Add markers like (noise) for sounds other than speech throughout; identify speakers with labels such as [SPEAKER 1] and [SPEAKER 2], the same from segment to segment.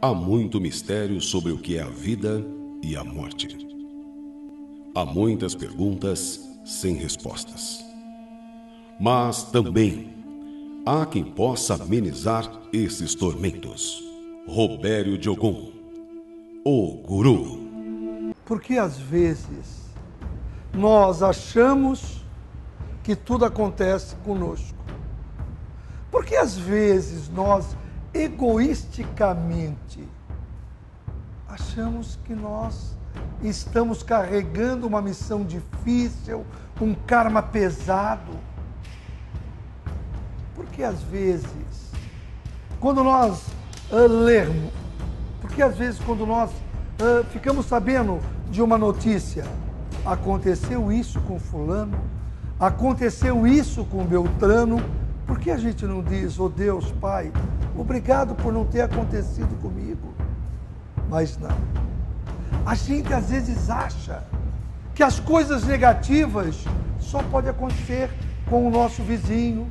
[SPEAKER 1] Há muito mistério sobre o que é a vida e a morte. Há muitas perguntas sem respostas. Mas também há quem possa amenizar esses tormentos. Robério de Ogum, o Guru.
[SPEAKER 2] Porque às vezes nós achamos que tudo acontece conosco. Porque às vezes nós egoisticamente achamos que nós estamos carregando uma missão difícil, um karma pesado. Porque às vezes, quando nós uh, lermos, porque às vezes quando nós uh, ficamos sabendo de uma notícia, aconteceu isso com fulano, aconteceu isso com Beltrano, por que a gente não diz, oh Deus, Pai, obrigado por não ter acontecido comigo? Mas não. A gente às vezes acha que as coisas negativas só pode acontecer com o nosso vizinho,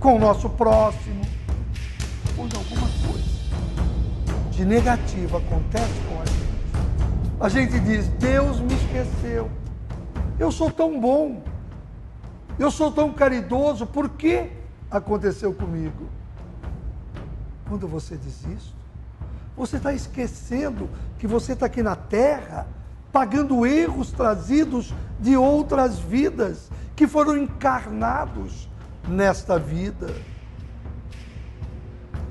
[SPEAKER 2] com o nosso próximo, quando alguma coisa de negativo acontece com a gente. A gente diz: Deus me esqueceu. Eu sou tão bom. Eu sou tão caridoso, por que aconteceu comigo? Quando você diz isso, você está esquecendo que você está aqui na terra pagando erros trazidos de outras vidas que foram encarnados nesta vida.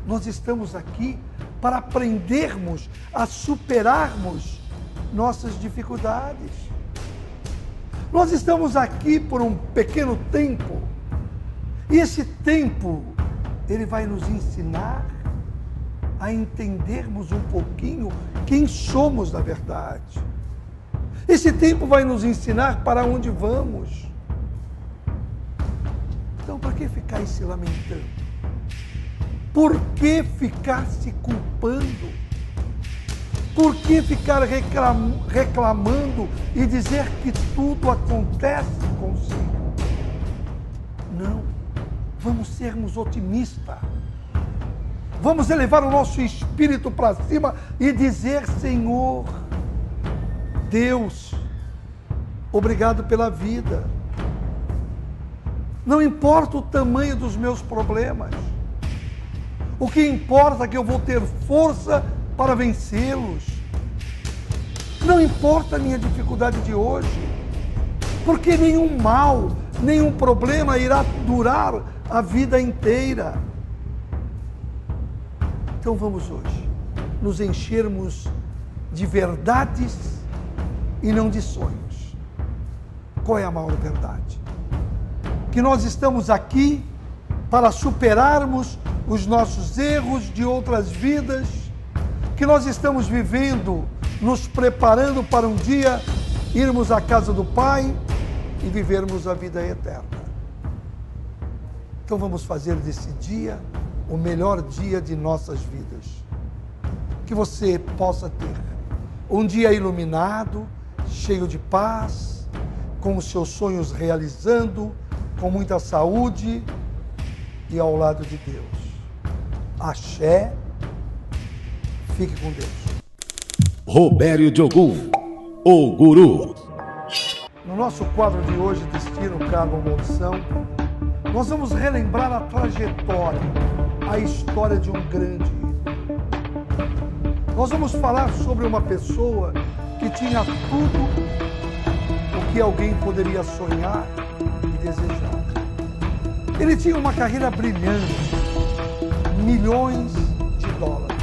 [SPEAKER 2] Nós estamos aqui para aprendermos a superarmos nossas dificuldades. Nós estamos aqui por um pequeno tempo. E esse tempo, ele vai nos ensinar a entendermos um pouquinho quem somos na verdade. Esse tempo vai nos ensinar para onde vamos. Então, para que ficar se lamentando? Por que ficar se culpando? Por que ficar reclamando e dizer que tudo acontece consigo? Não. Vamos sermos otimistas. Vamos elevar o nosso espírito para cima e dizer: Senhor, Deus, obrigado pela vida. Não importa o tamanho dos meus problemas. O que importa é que eu vou ter força para vencê-los. Não importa a minha dificuldade de hoje, porque nenhum mal, nenhum problema irá durar a vida inteira. Então vamos hoje nos enchermos de verdades e não de sonhos. Qual é a maior verdade? Que nós estamos aqui para superarmos os nossos erros de outras vidas que nós estamos vivendo, nos preparando para um dia irmos à casa do Pai e vivermos a vida eterna. Então vamos fazer desse dia o melhor dia de nossas vidas. Que você possa ter um dia iluminado, cheio de paz, com os seus sonhos realizando, com muita saúde e ao lado de Deus. Axé Fique com Deus.
[SPEAKER 1] Robério Diogum, o Guru.
[SPEAKER 2] No nosso quadro de hoje, Destino, Carmo, Maldição, nós vamos relembrar a trajetória, a história de um grande Nós vamos falar sobre uma pessoa que tinha tudo o que alguém poderia sonhar e desejar. Ele tinha uma carreira brilhante, milhões de dólares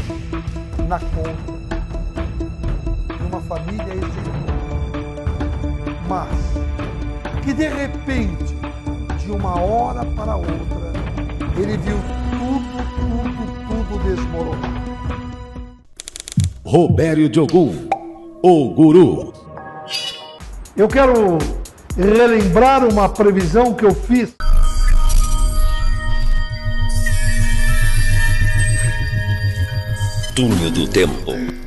[SPEAKER 2] na conta de uma família executiva. Mas que de repente, de uma hora para outra, ele viu desmoronar.
[SPEAKER 1] Robério Diogum, o guru.
[SPEAKER 2] Eu quero relembrar uma previsão que eu fiz
[SPEAKER 1] Túnel do Tempo.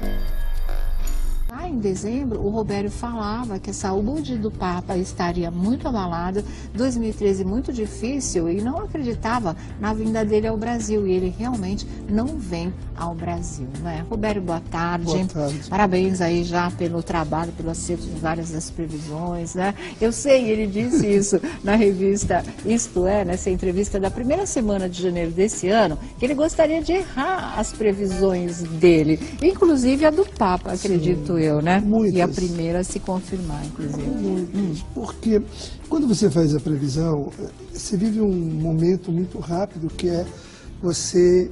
[SPEAKER 3] Dezembro, o Robério falava que a saúde do Papa estaria muito abalada, 2013 muito difícil e não acreditava na vinda dele ao Brasil. E ele realmente não vem ao Brasil. Né? Robério, boa tarde.
[SPEAKER 2] Boa tarde.
[SPEAKER 3] Parabéns aí já pelo trabalho, pelo acerto de várias das previsões. Né? Eu sei, ele disse (laughs) isso na revista Isto É, nessa entrevista da primeira semana de janeiro desse ano, que ele gostaria de errar as previsões dele, inclusive a do Papa, acredito Sim, eu, né? Muitas. E a primeira a se confirmar, inclusive.
[SPEAKER 2] Muitas. Hum. Porque quando você faz a previsão, você vive um momento muito rápido que é você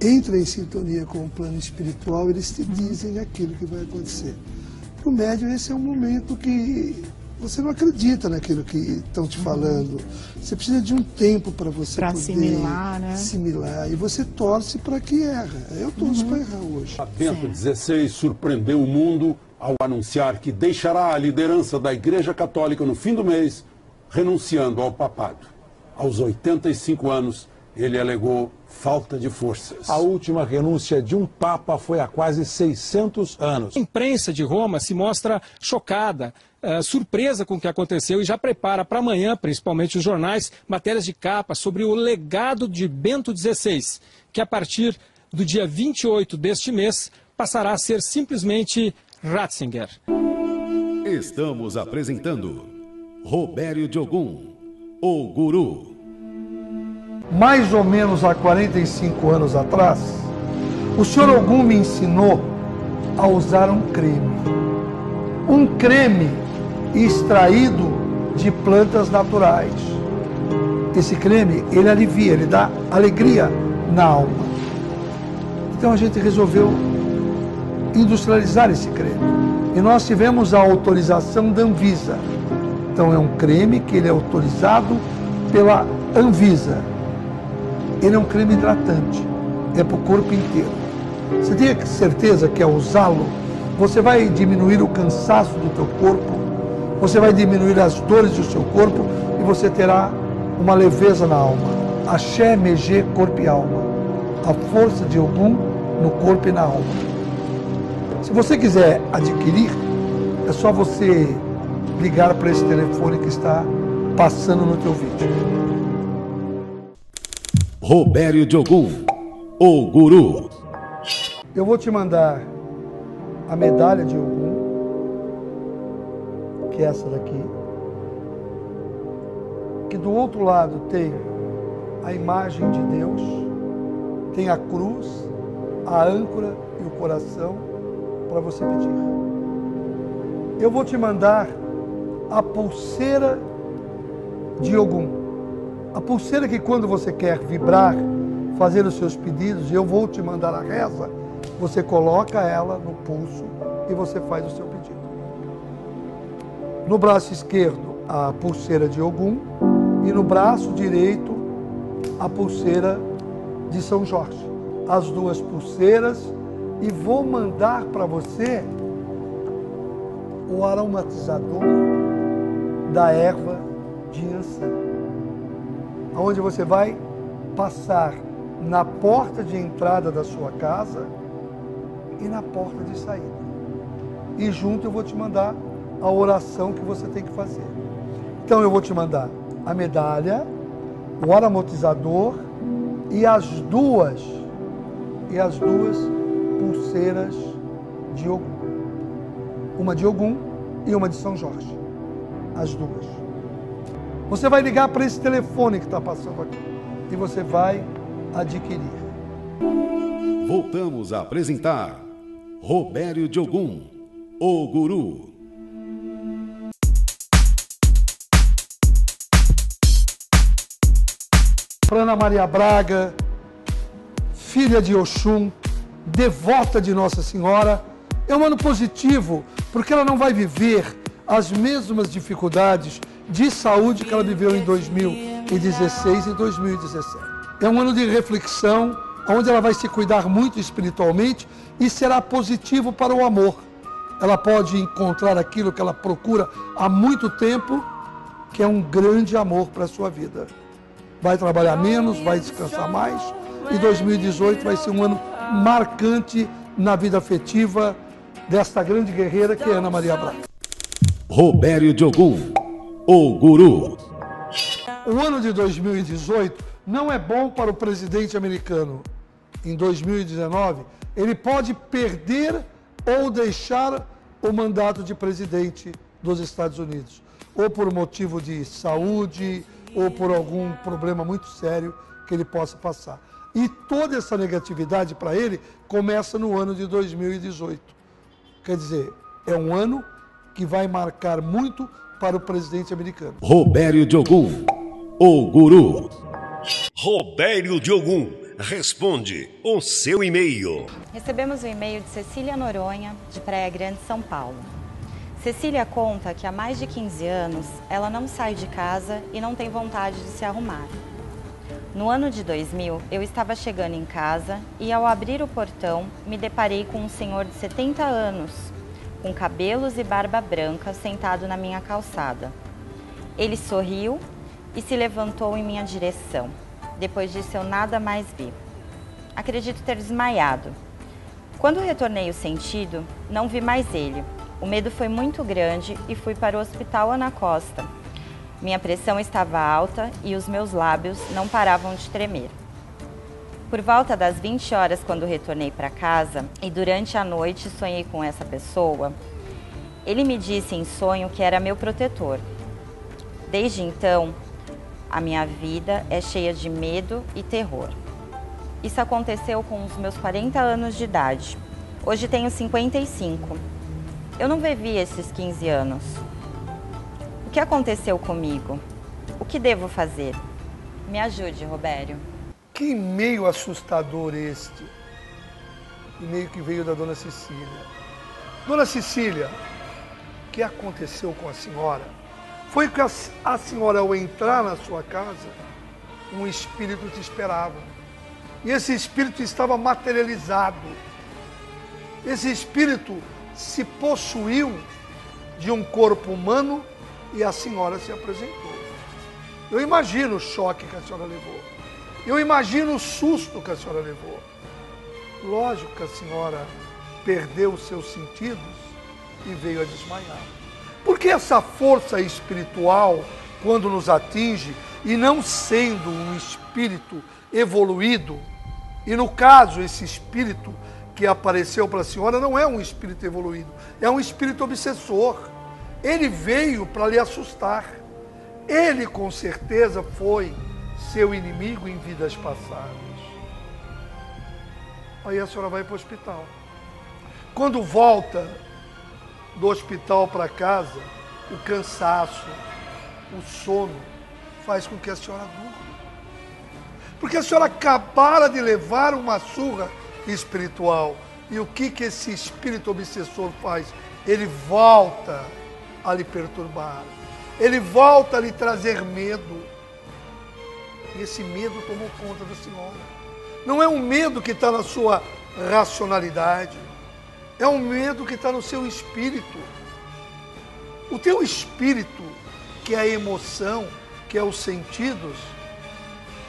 [SPEAKER 2] entra em sintonia com o plano espiritual, eles te dizem aquilo que vai acontecer. Para o médium, esse é um momento que você não acredita naquilo que estão te falando. Você precisa de um tempo para você pra poder
[SPEAKER 3] assimilar, né?
[SPEAKER 2] assimilar. E você torce para que erra. Eu torço uhum. para errar hoje.
[SPEAKER 1] Bento XVI surpreendeu o mundo ao anunciar que deixará a liderança da Igreja Católica no fim do mês, renunciando ao papado. Aos 85 anos, ele alegou falta de forças.
[SPEAKER 4] A última renúncia de um Papa foi há quase 600 anos.
[SPEAKER 5] A imprensa de Roma se mostra chocada, uh, surpresa com o que aconteceu e já prepara para amanhã, principalmente os jornais, matérias de capa sobre o legado de Bento XVI, que a partir do dia 28 deste mês passará a ser simplesmente Ratzinger.
[SPEAKER 1] Estamos apresentando Robério Ogum, o Guru
[SPEAKER 2] mais ou menos há 45 anos atrás, o senhor Ogum me ensinou a usar um creme. Um creme extraído de plantas naturais. Esse creme, ele alivia, ele dá alegria na alma. Então a gente resolveu industrializar esse creme. E nós tivemos a autorização da Anvisa. Então é um creme que ele é autorizado pela Anvisa ele é um creme hidratante, é para o corpo inteiro. Você tem certeza que ao usá-lo, você vai diminuir o cansaço do teu corpo, você vai diminuir as dores do seu corpo e você terá uma leveza na alma. Axé, Megê, corpo e alma. A força de Ogum no corpo e na alma. Se você quiser adquirir, é só você ligar para esse telefone que está passando no teu vídeo.
[SPEAKER 1] Robério Ogum, o Guru.
[SPEAKER 2] Eu vou te mandar a medalha de Ogum, que é essa daqui, que do outro lado tem a imagem de Deus, tem a cruz, a âncora e o coração para você pedir. Eu vou te mandar a pulseira de Ogum a pulseira que quando você quer vibrar, fazer os seus pedidos, eu vou te mandar a reza, você coloca ela no pulso e você faz o seu pedido. No braço esquerdo, a pulseira de Ogum e no braço direito, a pulseira de São Jorge. As duas pulseiras e vou mandar para você o aromatizador da erva de Ansan onde você vai passar na porta de entrada da sua casa e na porta de saída. E junto eu vou te mandar a oração que você tem que fazer. Então eu vou te mandar a medalha, o aromatizador e as duas e as duas pulseiras de Ogum. Uma de Ogum e uma de São Jorge. As duas. Você vai ligar para esse telefone que está passando aqui e você vai adquirir.
[SPEAKER 1] Voltamos a apresentar Robério Ogum, o Guru.
[SPEAKER 2] Ana Maria Braga, filha de Oxum, devota de Nossa Senhora, é um ano positivo, porque ela não vai viver as mesmas dificuldades de saúde que ela viveu em 2016 e 2017. É um ano de reflexão, onde ela vai se cuidar muito espiritualmente e será positivo para o amor. Ela pode encontrar aquilo que ela procura há muito tempo, que é um grande amor para a sua vida. Vai trabalhar menos, vai descansar mais e 2018 vai ser um ano marcante na vida afetiva, desta grande guerreira que é Ana Maria Braga.
[SPEAKER 1] Robério Diogum, o guru.
[SPEAKER 2] O ano de 2018 não é bom para o presidente americano. Em 2019, ele pode perder ou deixar o mandato de presidente dos Estados Unidos, ou por motivo de saúde, ou por algum problema muito sério que ele possa passar. E toda essa negatividade para ele começa no ano de 2018. Quer dizer, é um ano que vai marcar muito para o presidente americano.
[SPEAKER 1] Robério Diogum, o guru.
[SPEAKER 6] Robério Diogum responde o seu e-mail.
[SPEAKER 7] Recebemos o e-mail de Cecília Noronha, de Praia Grande, São Paulo. Cecília conta que há mais de 15 anos ela não sai de casa e não tem vontade de se arrumar. No ano de 2000, eu estava chegando em casa e, ao abrir o portão, me deparei com um senhor de 70 anos, com cabelos e barba branca, sentado na minha calçada. Ele sorriu e se levantou em minha direção. Depois disso, eu nada mais vi. Acredito ter desmaiado. Quando retornei o sentido, não vi mais ele. O medo foi muito grande e fui para o Hospital Ana Costa. Minha pressão estava alta e os meus lábios não paravam de tremer. Por volta das 20 horas, quando retornei para casa e durante a noite sonhei com essa pessoa, ele me disse em sonho que era meu protetor. Desde então, a minha vida é cheia de medo e terror. Isso aconteceu com os meus 40 anos de idade. Hoje tenho 55. Eu não vivi esses 15 anos. O que aconteceu comigo? O que devo fazer? Me ajude, Robério.
[SPEAKER 2] Que e-mail assustador este. E-mail que veio da dona Cecília. Dona Cecília, o que aconteceu com a senhora? Foi que a, a senhora, ao entrar na sua casa, um espírito te esperava. E esse espírito estava materializado. Esse espírito se possuiu de um corpo humano e a senhora se apresentou. Eu imagino o choque que a senhora levou. Eu imagino o susto que a senhora levou. Lógico que a senhora perdeu os seus sentidos e veio a desmaiar. Porque essa força espiritual, quando nos atinge, e não sendo um espírito evoluído, e no caso, esse espírito que apareceu para a senhora não é um espírito evoluído, é um espírito obsessor. Ele veio para lhe assustar. Ele com certeza foi seu inimigo em vidas passadas. Aí a senhora vai para o hospital. Quando volta do hospital para casa, o cansaço, o sono, faz com que a senhora durma. Porque a senhora acabara de levar uma surra espiritual. E o que, que esse espírito obsessor faz? Ele volta a lhe perturbar. Ele volta a lhe trazer medo. E esse medo tomou conta da senhora. Não é um medo que está na sua racionalidade é um medo que está no seu espírito. O teu espírito, que é a emoção, que é os sentidos,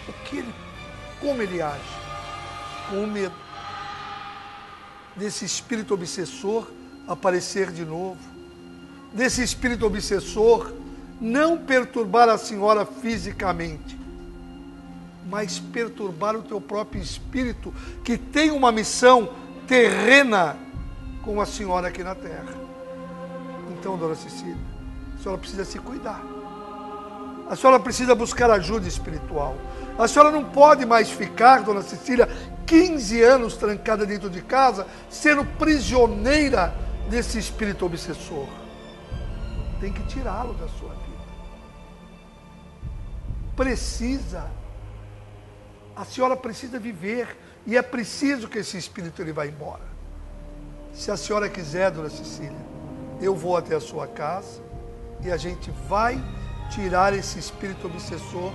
[SPEAKER 2] o que ele, como ele age? Com o medo. Desse espírito obsessor aparecer de novo. Desse espírito obsessor não perturbar a senhora fisicamente, mas perturbar o teu próprio espírito, que tem uma missão terrena com a senhora aqui na terra. Então, dona Cecília, a senhora precisa se cuidar. A senhora precisa buscar ajuda espiritual. A senhora não pode mais ficar, dona Cecília, 15 anos trancada dentro de casa, sendo prisioneira desse espírito obsessor. Tem que tirá-lo da sua vida. Precisa. A senhora precisa viver e é preciso que esse espírito ele vá embora. Se a senhora quiser, dona Cecília, eu vou até a sua casa e a gente vai tirar esse espírito obsessor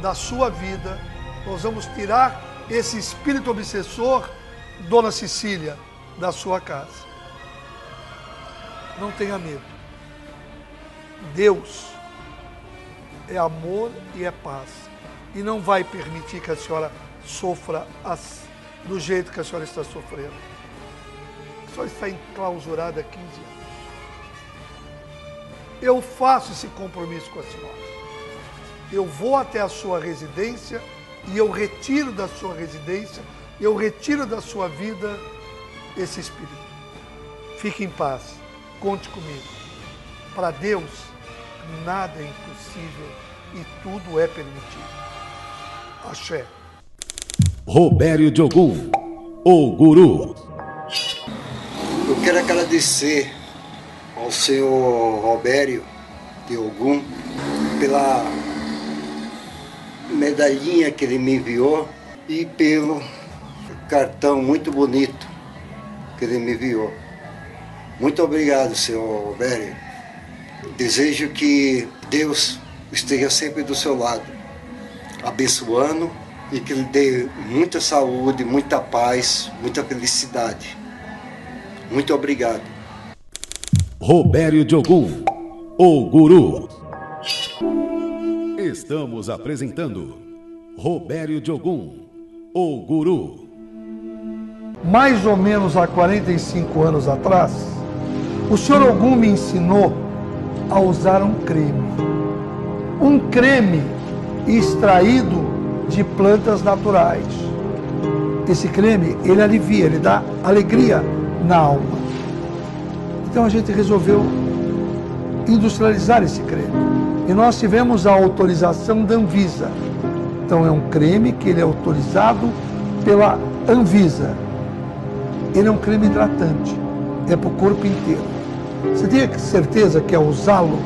[SPEAKER 2] da sua vida. Nós vamos tirar esse espírito obsessor, dona Cecília, da sua casa. Não tenha medo. Deus é amor e é paz. E não vai permitir que a senhora sofra do jeito que a senhora está sofrendo senhora está enclausurada há 15 anos. Eu faço esse compromisso com a senhora. Eu vou até a sua residência e eu retiro da sua residência, eu retiro da sua vida esse espírito. Fique em paz, conte comigo. Para Deus, nada é impossível e tudo é permitido. Axé.
[SPEAKER 1] Robério de Ogum, o guru.
[SPEAKER 8] Eu quero agradecer ao senhor Robério de Ogum pela medalhinha que ele me enviou e pelo cartão muito bonito que ele me enviou. Muito obrigado, senhor Robério. Desejo que Deus esteja sempre do seu lado, abençoando e que lhe dê muita saúde, muita paz, muita felicidade. Muito obrigado.
[SPEAKER 1] Robério de Ogum, o guru. Estamos apresentando Robério de Ogum, o guru.
[SPEAKER 2] Mais ou menos há 45 anos atrás, o senhor Ogum me ensinou a usar um creme. Um creme extraído de plantas naturais. Esse creme, ele alivia, ele dá alegria na alma. Então a gente resolveu industrializar esse creme. E nós tivemos a autorização da Anvisa. Então é um creme que ele é autorizado pela Anvisa. Ele é um creme hidratante, é para o corpo inteiro. Você tem certeza que ao usá-lo,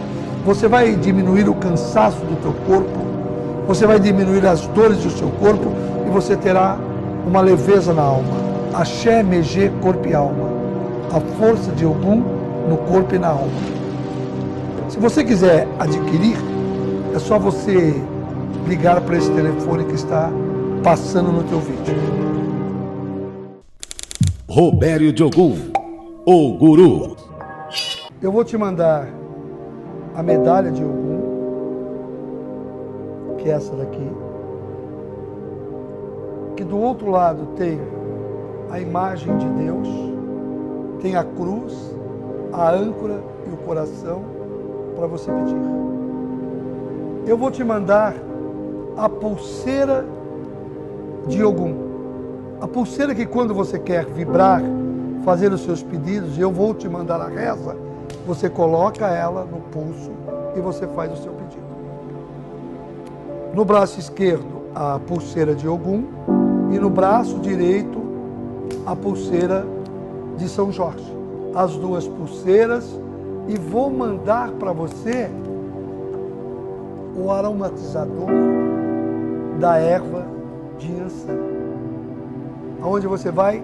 [SPEAKER 2] você vai diminuir o cansaço do teu corpo, você vai diminuir as dores do seu corpo e você terá uma leveza na alma. Axé, Megê, corpo e alma. A força de Ogum no corpo e na alma. Se você quiser adquirir, é só você ligar para esse telefone que está passando no teu vídeo.
[SPEAKER 1] Robério de Ogum, o guru.
[SPEAKER 2] Eu vou te mandar a medalha de Ogum, que é essa daqui, que do outro lado tem a imagem de Deus, tem a cruz, a âncora e o coração para você pedir. Eu vou te mandar a pulseira de Ogum. A pulseira que quando você quer vibrar, fazer os seus pedidos, eu vou te mandar a reza, você coloca ela no pulso e você faz o seu pedido. No braço esquerdo, a pulseira de Ogum e no braço direito, a pulseira de São Jorge. As duas pulseiras e vou mandar para você o aromatizador da erva de Ansan, onde você vai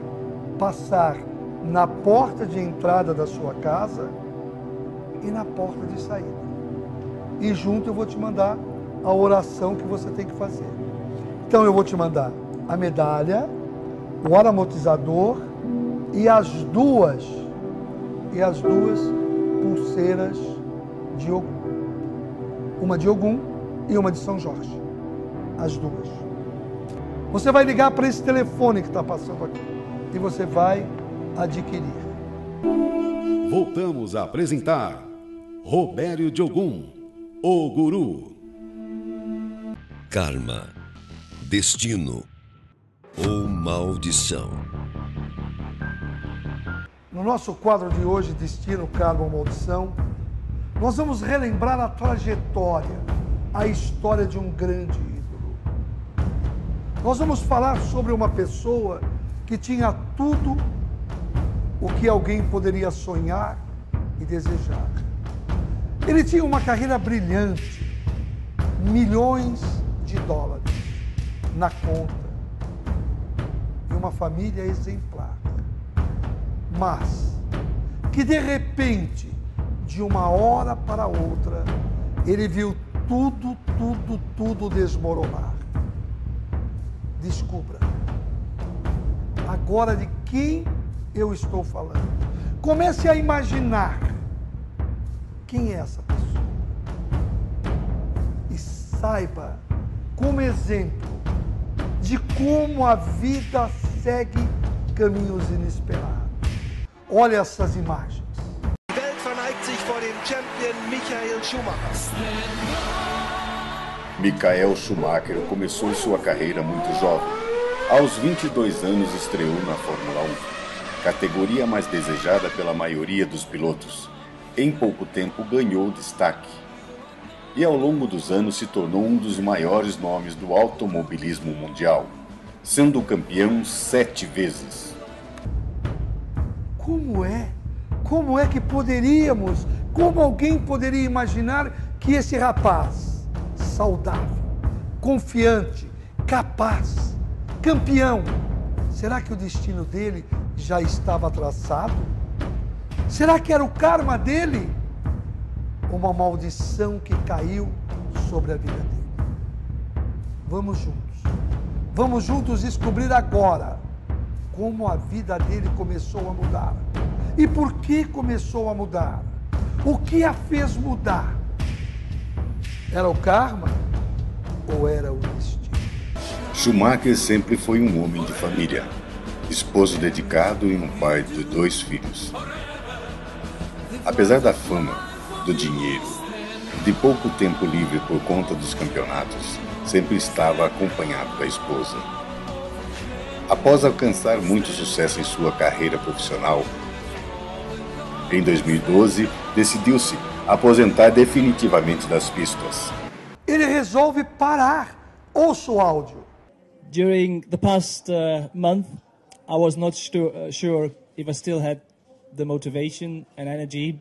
[SPEAKER 2] passar na porta de entrada da sua casa e na porta de saída. E junto eu vou te mandar a oração que você tem que fazer. Então eu vou te mandar a medalha, o aromatizador e as duas e as duas pulseiras de Ogum. Uma de Ogum e uma de São Jorge. As duas. Você vai ligar para esse telefone que está passando aqui e você vai adquirir.
[SPEAKER 1] Voltamos a apresentar Robério de Ogum, o guru.
[SPEAKER 6] Karma, destino ou maldição.
[SPEAKER 2] No nosso quadro de hoje, Destino, Karma ou Maldição, nós vamos relembrar a trajetória, a história de um grande ídolo. Nós vamos falar sobre uma pessoa que tinha tudo o que alguém poderia sonhar e desejar. Ele tinha uma carreira brilhante, milhões de dólares na conta e uma família exemplar mas que de repente, de uma hora para outra, ele viu tudo, tudo, tudo desmoronar. Descubra. Agora de quem eu estou falando? Comece a imaginar quem é essa pessoa. E saiba, como exemplo, de como a vida segue caminhos inesperados Olha essas imagens.
[SPEAKER 9] Welt verneigt sich vor dem Champion Michael Schumacher.
[SPEAKER 10] Michael Schumacher começou sua carreira muito jovem. Aos 22 anos estreou na Fórmula 1, categoria mais desejada pela maioria dos pilotos. Em pouco tempo ganhou destaque e ao longo dos anos se tornou um dos maiores nomes do automobilismo mundial, sendo campeão sete vezes.
[SPEAKER 2] Como é? Como é que poderíamos, como alguém poderia imaginar que esse rapaz, saudável, confiante, capaz, campeão, será que o destino dele já estava traçado? Será que era o karma dele? Uma maldição que caiu sobre a vida dele. Vamos juntos. Vamos juntos descobrir agora como a vida dele começou a mudar. E por que começou a mudar? O que a fez mudar? Era o karma ou era o destino?
[SPEAKER 10] Schumacher sempre foi um homem de família, esposo dedicado e um pai de dois filhos. Apesar da fama, do dinheiro, de pouco tempo livre por conta dos campeonatos, sempre estava acompanhado da esposa. Após alcançar muito sucesso em sua carreira profissional, em 2012 decidiu-se aposentar definitivamente das pistas.
[SPEAKER 2] Ele resolve parar. Ouça o áudio.
[SPEAKER 11] During the past uh, month, I was not uh, sure if I still had the motivation and energy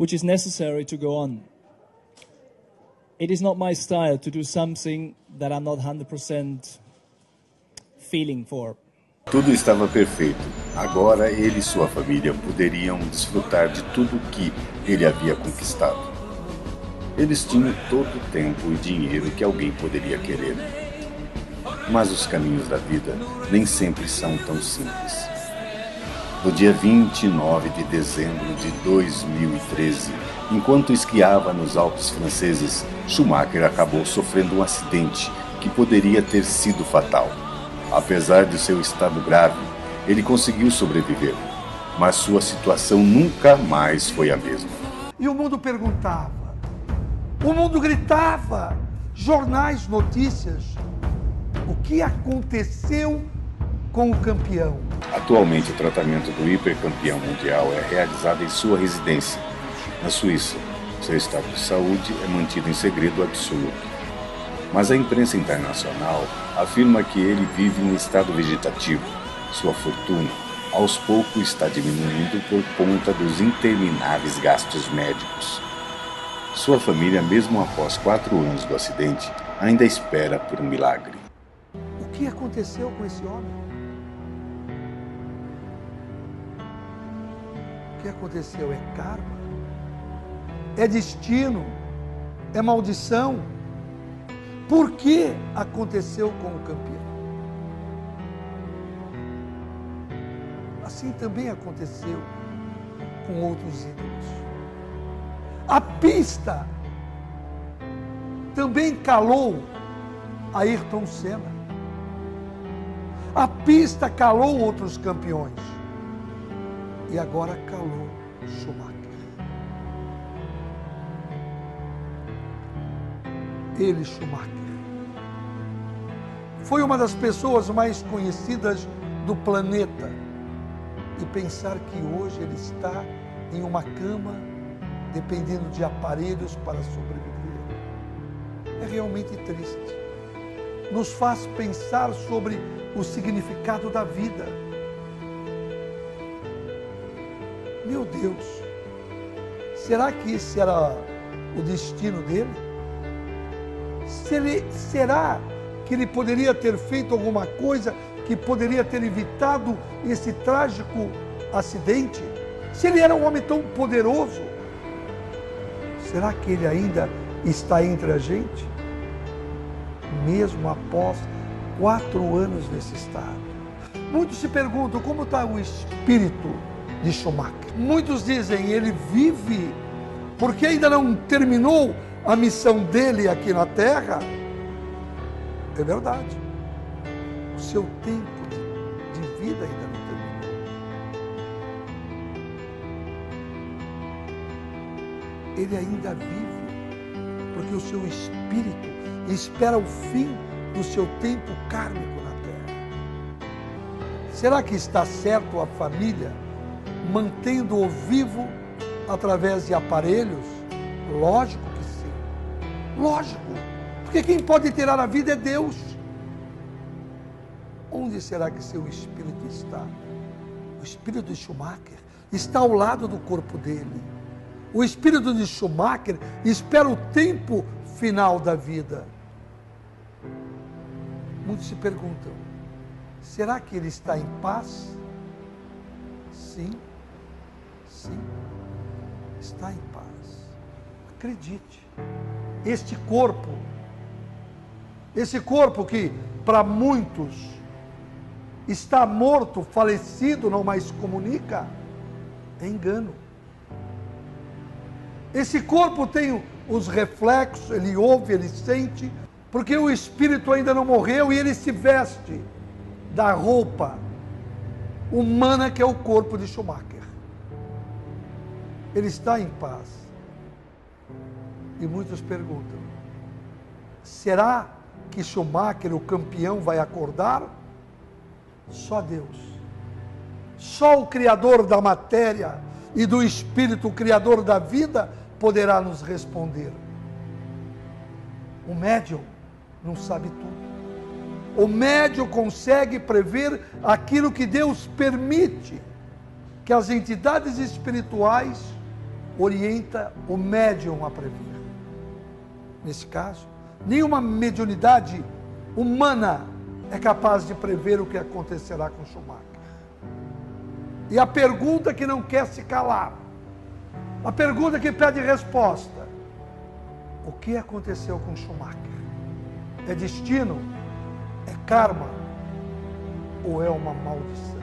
[SPEAKER 11] which is necessary to go on. It is not my style to do something that I'm not 100% feeling for.
[SPEAKER 10] Tudo estava perfeito. Agora ele e sua família poderiam desfrutar de tudo que ele havia conquistado. Eles tinham todo o tempo e dinheiro que alguém poderia querer. Mas os caminhos da vida nem sempre são tão simples. No dia 29 de dezembro de 2013, enquanto esquiava nos Alpes franceses, Schumacher acabou sofrendo um acidente que poderia ter sido fatal. Apesar de seu estado grave, ele conseguiu sobreviver, mas sua situação nunca mais foi a mesma.
[SPEAKER 2] E o mundo perguntava, o mundo gritava, jornais, notícias. O que aconteceu com o campeão?
[SPEAKER 10] Atualmente, o tratamento do hipercampeão mundial é realizado em sua residência, na Suíça. Seu estado de saúde é mantido em segredo absoluto. Mas a imprensa internacional afirma que ele vive em estado vegetativo. Sua fortuna, aos poucos, está diminuindo por conta dos intermináveis gastos médicos. Sua família, mesmo após quatro anos do acidente, ainda espera por um milagre.
[SPEAKER 2] O que aconteceu com esse homem? Que aconteceu é karma, é destino, é maldição. Por que aconteceu com o campeão? Assim também aconteceu com outros ídolos. A pista também calou Ayrton Senna. A pista calou outros campeões. E agora calou Schumacher. Ele, Schumacher, foi uma das pessoas mais conhecidas do planeta. E pensar que hoje ele está em uma cama, dependendo de aparelhos para sobreviver, é realmente triste. Nos faz pensar sobre o significado da vida. Meu Deus, será que esse era o destino dele? Se ele, será que ele poderia ter feito alguma coisa que poderia ter evitado esse trágico acidente? Se ele era um homem tão poderoso, será que ele ainda está entre a gente? Mesmo após quatro anos nesse estado. Muitos se perguntam como está o espírito de Schumacher. Muitos dizem ele vive porque ainda não terminou a missão dele aqui na Terra. É verdade. O seu tempo de, vida ainda não terminou. Ele ainda vive porque o seu espírito espera o fim do seu tempo kármico na Terra. Será que está certo a família? Mantendo-o vivo através de aparelhos? Lógico que sim. Lógico. Porque quem pode tirar a vida é Deus. Onde será que seu espírito está? O espírito de Schumacher está ao lado do corpo dele. O espírito de Schumacher espera o tempo final da vida. Muitos se perguntam: será que ele está em paz? Sim, sim, está em paz. Acredite, este corpo, esse corpo que para muitos está morto, falecido, não mais comunica, é engano. Esse corpo tem os reflexos, ele ouve, ele sente, porque o espírito ainda não morreu e ele se veste da roupa humana que é o corpo de Schumacher. Ele está em paz. E muitos perguntam: será que Schumacher, o campeão, vai acordar? Só Deus. Só o Criador da matéria e do Espírito, o Criador da vida, poderá nos responder. O médium não sabe tudo. O médium consegue prever aquilo que Deus permite que as entidades espirituais orienta o médium a prever. Nesse caso, nenhuma mediunidade humana é capaz de prever o que acontecerá com Schumacher. E a pergunta que não quer se calar, a pergunta que pede resposta: o que aconteceu com Schumacher? É destino? É karma? Ou é uma maldição?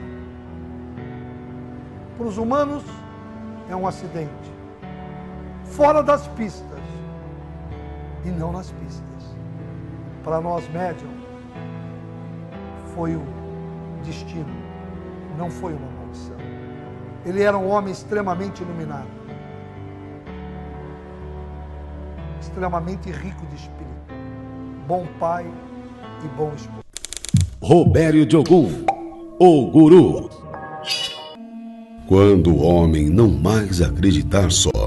[SPEAKER 2] Para os humanos, é um acidente. Fora das pistas. E não nas pistas. Para nós, médium, foi o destino. Não foi uma maldição. Ele era um homem extremamente iluminado. Extremamente rico de espírito bom pai e bom esposo.
[SPEAKER 1] Robério Diogum, o guru. Quando o homem não mais acreditar só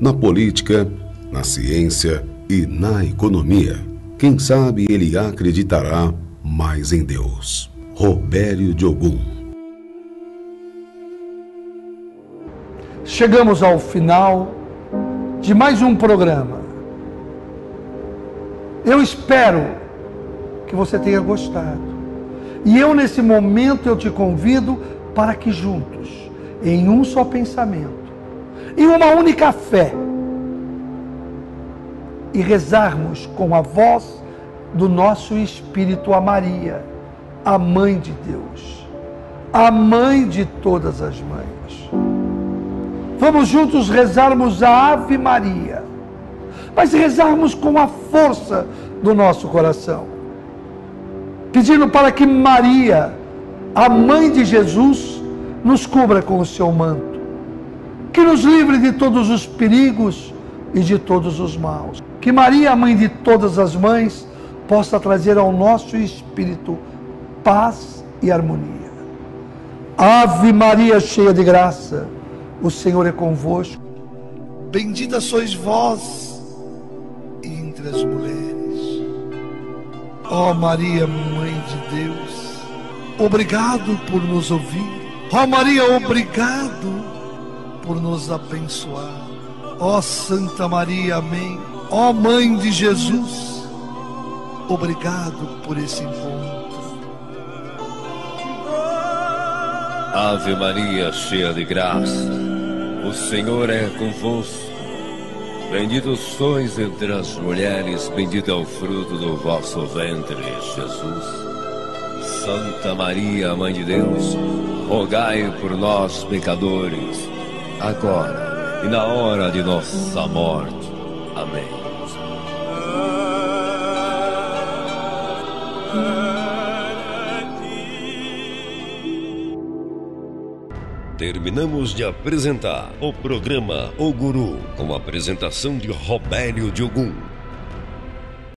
[SPEAKER 1] na política, na ciência e na economia, quem sabe ele acreditará mais em Deus. Robério Diogum.
[SPEAKER 2] Chegamos ao final de mais um programa eu espero que você tenha gostado. E eu, nesse momento, eu te convido para que juntos, em um só pensamento, em uma única fé, e rezarmos com a voz do nosso Espírito a Maria, a Mãe de Deus, a Mãe de todas as mães. Vamos juntos rezarmos a Ave Maria mas rezarmos com a força do nosso coração, pedindo para que Maria, a mãe de Jesus, nos cubra com o seu manto, que nos livre de todos os perigos e de todos os maus. Que Maria, mãe de todas as mães, possa trazer ao nosso espírito paz e harmonia. Ave Maria, cheia de graça, o Senhor é convosco. Bendita sois vós entre as mulheres. Ó oh Maria, Mãe de Deus, obrigado por nos ouvir. Ó oh Maria, obrigado por nos abençoar. Ó Santa Maria, amém. Ó Mãe de Jesus, obrigado por esse encontro.
[SPEAKER 12] Ave Maria, cheia de graça, o Senhor é convosco. Bendito sois entre as mulheres, bendito é o fruto do vosso ventre, Jesus. Santa Maria, Mãe de Deus, rogai por nós, pecadores, agora e na hora de nossa morte. Amém. Terminamos de apresentar o programa O Guru, com a apresentação de Robério Diogum.